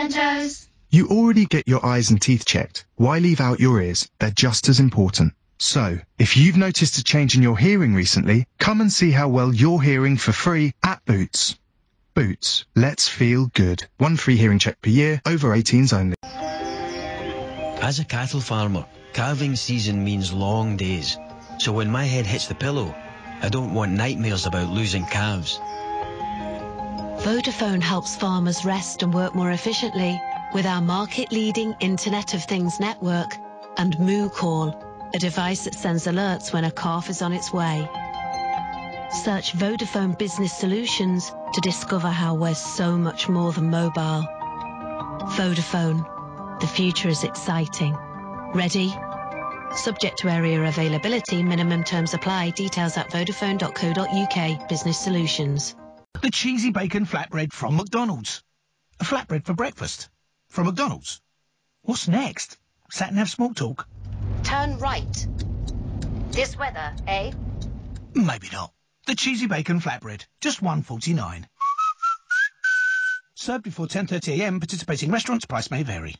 Mentos. You already get your eyes and teeth checked. Why leave out your ears? They're just as important. So, if you've noticed a change in your hearing recently, come and see how well you're hearing for free at Boots. Boots. Let's feel good. One free hearing check per year, over 18s only. As a cattle farmer, calving season means long days. So when my head hits the pillow, I don't want nightmares about losing calves. Vodafone helps farmers rest and work more efficiently with our market-leading Internet of Things network and Moocall, a device that sends alerts when a calf is on its way. Search Vodafone Business Solutions to discover how we're so much more than mobile. Vodafone. The future is exciting. Ready? Subject to area availability, minimum terms apply. Details at vodafone.co.uk. Business Solutions. The cheesy bacon flatbread from McDonald's. A flatbread for breakfast. From McDonald's. What's next? Sat and have small talk? Turn right. This weather, eh? Maybe not. The cheesy bacon flatbread. Just one forty-nine. Served before 10.30am, participating restaurants, price may vary.